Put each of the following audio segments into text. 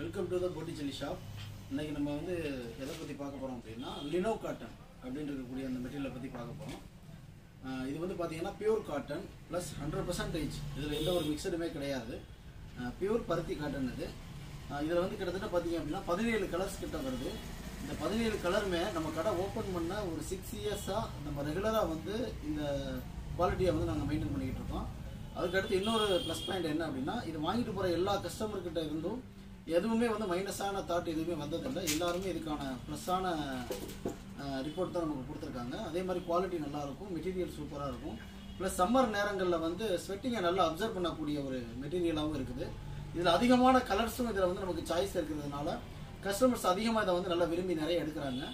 Welcome to the Botticelli shop இன்றைக்கி நம்ம வந்து எதை பற்றி பார்க்க போகிறோம் அப்படின்னா லினோ காட்டன் அப்படின்னு இருக்கக்கூடிய அந்த மெட்டீரியலை பற்றி பார்க்க போகிறோம் இது வந்து பார்த்தீங்கன்னா pure cotton plus hundred percentage இதில் எந்த ஒரு மிக்சடுமே கிடையாது. பியூர் பருத்தி காட்டன் இது இதில் வந்து கிட்டத்தட்ட பார்த்தீங்க அப்படின்னா பதினேழு கலர்ஸ் கிட்ட வருது. இந்த பதினேழு கலருமே நம்ம கடை ஓப்பன் பண்ண ஒரு சிக்ஸ் இயர்ஸாக நம்ம ரெகுலராக வந்து இந்த குவாலிட்டியை வந்து நாங்கள் மெயின்டைன் பண்ணிக்கிட்டு இருக்கோம். அதுக்கடுத்து இன்னொரு ப்ளஸ் பாயிண்ட் என்ன அப்படின்னா இது வாங்கிட்டு போகிற எல்லா கஸ்டமர்கிட்ட இருந்தும் எதுவுமே வந்து மைனஸான தாட் எதுவுமே வந்ததில்லை. எல்லாருமே இதுக்கான ப்ளஸ்ஸான ரிப்போர்ட் தான் நமக்கு கொடுத்துருக்காங்க. அதே மாதிரி குவாலிட்டி நல்லாயிருக்கும் மெட்டீரியல் சூப்பராக இருக்கும். ப்ளஸ் சம்மர் நேரங்களில் வந்து ஸ்வெட்டிங்கை நல்லா அப்சர்வ் பண்ணக்கூடிய ஒரு மெட்டீரியலாகவும் இருக்குது. இதில் அதிகமான கலர்ஸும் இதில் வந்து நமக்கு சாய்ஸ் இருக்கிறதுனால கஸ்டமர்ஸ் அதிகமாக இதை வந்து நல்லா விரும்பி நிறைய எடுக்கிறாங்க.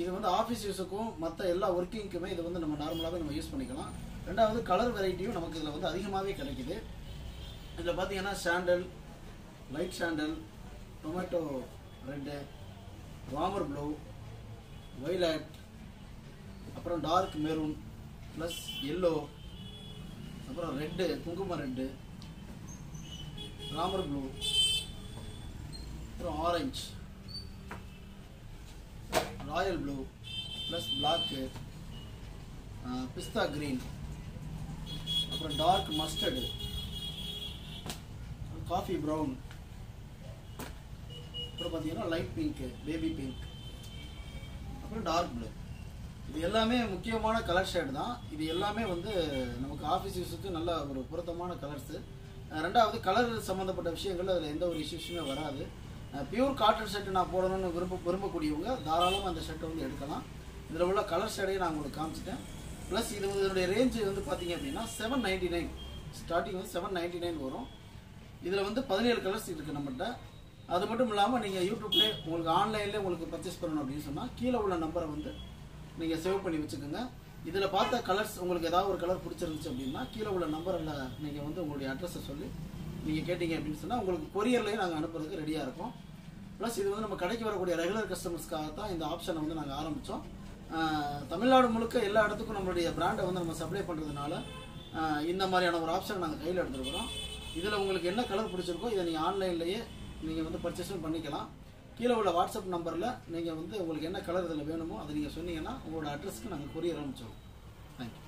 இது வந்து ஆஃபீஸ் யூஸுக்கும் மற்ற எல்லா ஒர்க்கிங்க்குமே இது வந்து நம்ம நார்மலாகவே நம்ம யூஸ் பண்ணிக்கலாம். ரெண்டாவது கலர் வெரைட்டியும் நமக்கு இதில் வந்து அதிகமாகவே கிடைக்குது. இதில் பார்த்தீங்கன்னா sandal light sandal tomato red warmer blue violet அப்புறம் டார்க் மெரூன் ப்ளஸ் எல்லோ அப்புறம் ரெட்டு குங்கும ரெட்டு ராமர் ப்ளூ அப்புறம் orange royal blue plus black pista green அப்புறம் டார்க் மஸ்டர்டு காஃபி ப்ரௌன் அப்புறம் பார்த்தீங்கன்னா லைட் பிங்க்கு பேபி பிங்க் அப்புறம் டார்க் ப்ளூ இது எல்லாமே முக்கியமான கலர் ஷேட் தான். இது எல்லாமே வந்து நமக்கு ஆஃபீஸ் யூஸுக்கு நல்ல ஒரு பொருத்தமான கலர்ஸு ரெண்டாவது கலர் சம்மந்தப்பட்ட விஷயங்கள் அதில் எந்த ஒரு இஷ்யூஸுமே வராது. பியூர் காட்டன் ஷர்ட் நான் போடணும்னு விரும்ப விரும்பக்கூடியவங்க தாராளமாக அந்த ஷர்ட்டை வந்து எடுக்கலாம். இதில் உள்ள கலர் ஷேடையும் நான் உங்களுக்கு காமிச்சிட்டேன். ப்ளஸ் இது இதனுடைய ரேஞ்சு வந்து பார்த்தீங்க அப்படின்னா செவன் நைன்டி நைன் ஸ்டார்டிங் வந்து செவன் நைன்டி நைன் வரும். இதில் வந்து பதினேழு கலர்ஸ் இருக்குது நம்மகிட்ட அது மட்டும் இல்லாமல் நீங்கள் யூடியூப்லேயே உங்களுக்கு ஆன்லைன்லேயே உங்களுக்கு பர்ச்சேஸ் பண்ணணும் அப்படின்னு சொன்னால் கீழே உள்ள நம்பரை வந்து நீங்கள் சேவ் பண்ணி வச்சுக்கோங்க. இதில் பார்த்த கலர்ஸ் உங்களுக்கு ஏதாவது ஒரு கலர் பிடிச்சிருந்துச்சு அப்படின்னா கீழே உள்ள நம்பரில் நீங்கள் வந்து உங்களுடைய அட்ரஸை சொல்லி நீங்கள் கேட்டீங்க அப்படின்னு சொன்னால் உங்களுக்கு கொரியர்லேயே நாங்கள் அனுப்புறதுக்கு ரெடியாக இருக்கும். ப்ளஸ் இது வந்து நம்ம கடைக்கு வரக்கூடிய ரெகுலர் கஸ்டமர்ஸ்க்காக தான் இந்த ஆப்ஷனை வந்து நாங்கள் ஆரம்பித்தோம் தமிழ்நாடு முழுக்க எல்லா இடத்துக்கும் நம்மளுடைய பிராண்டை வந்து நம்ம சப்ளை பண்ணுறதுனால இந்த மாதிரியான ஒரு ஆப்ஷனை நாங்கள் கையில் எடுத்துருக்கிறோம். இதில் உங்களுக்கு என்ன கலர் பிடிச்சிருக்கோ இதை நீங்கள் ஆன்லைன்லேயே நீங்கள் வந்து பர்ச்சேஸும் பண்ணிக்கலாம். கீழே உள்ள வாட்ஸ்அப் நம்பரில் நீங்கள் வந்து உங்களுக்கு என்ன கலர் இதில் வேணுமோ அதை நீங்கள் சொன்னீங்கன்னா உங்களோட அட்ரஸ்க்கு நாங்கள் கொரியர் அனுப்பிச்சிடுவோம். தேங்க்யூ